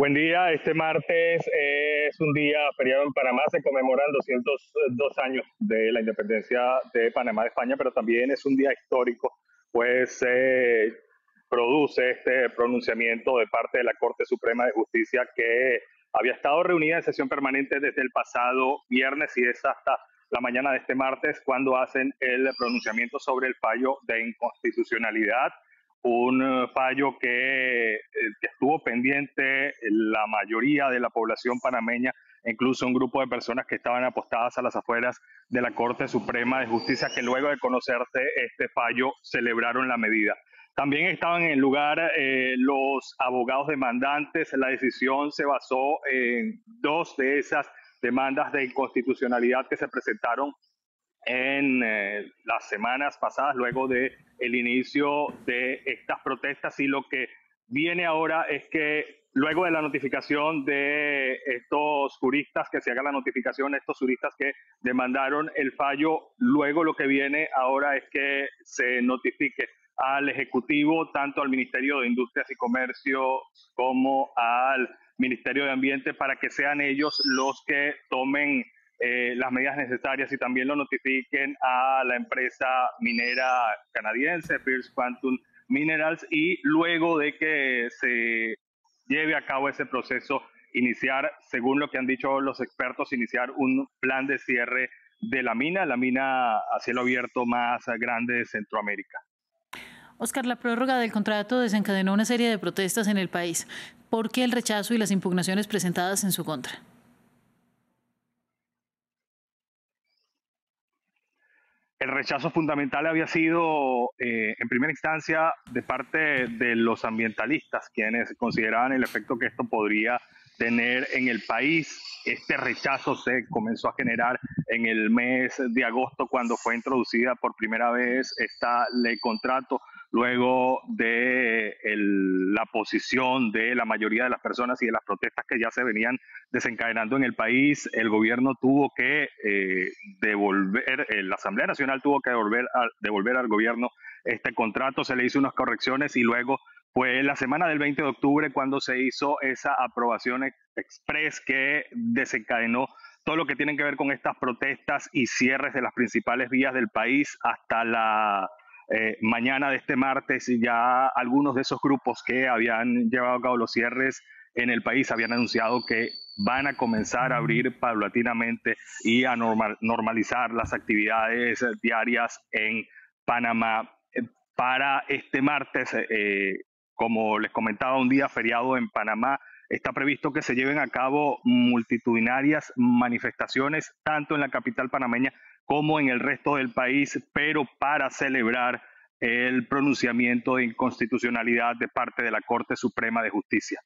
Buen día, este martes es un día feriado en Panamá, se conmemoran 202 años de la independencia de Panamá de España, pero también es un día histórico, pues se produce este pronunciamiento de parte de la Corte Suprema de Justicia que había estado reunida en sesión permanente desde el pasado viernes y es hasta la mañana de este martes cuando hacen el pronunciamiento sobre el fallo de inconstitucionalidad un eh, fallo que, eh, que, estuvo pendiente la mayoría de la población panameña, incluso un grupo de personas que estaban apostadas a las afueras de la Corte Suprema de Justicia, que luego de conocerse este fallo celebraron la medida. También estaban en lugar eh, los abogados demandantes. La decisión se basó en dos de esas demandas de inconstitucionalidad que se presentaron en eh, las semanas pasadas, luego de el inicio de estas protestas. Y lo que viene ahora es que luego de la notificación de estos juristas, que se haga la notificación, estos juristas que demandaron el fallo, luego lo que viene ahora es que se notifique al Ejecutivo, tanto al Ministerio de Industrias y Comercio como al Ministerio de Ambiente, para que sean ellos los que tomen eh, las medidas necesarias y también lo notifiquen a la empresa minera canadiense, First Quantum Minerals, y luego de que se lleve a cabo ese proceso, iniciar, según lo que han dicho los expertos, iniciar un plan de cierre de la mina, la mina a cielo abierto más grande de Centroamérica. Oscar, la prórroga del contrato desencadenó una serie de protestas en el país. ¿Por qué el rechazo y las impugnaciones presentadas en su contra? El rechazo fundamental había sido, eh, en primera instancia, de parte de los ambientalistas, quienes consideraban el efecto que esto podría tener en el país. Este rechazo se comenzó a generar en el mes de agosto cuando fue introducida por primera vez esta ley contrato luego de la posición de la mayoría de las personas y de las protestas que ya se venían desencadenando en el país, el gobierno tuvo que eh, devolver, eh, la Asamblea Nacional tuvo que devolver, devolver al gobierno este contrato, se le hizo unas correcciones y luego fue la semana del 20 de octubre cuando se hizo esa aprobación express que desencadenó todo lo que tiene que ver con estas protestas y cierres de las principales vías del país hasta la eh, mañana de este martes ya algunos de esos grupos que habían llevado a cabo los cierres en el país habían anunciado que van a comenzar a abrir paulatinamente y a normalizar las actividades diarias en Panamá. Eh, para este martes, eh, como les comentaba, un día feriado en Panamá, está previsto que se lleven a cabo multitudinarias manifestaciones, tanto en la capital panameña como en el resto del país, pero para celebrar el pronunciamiento de inconstitucionalidad de parte de la Corte Suprema de Justicia.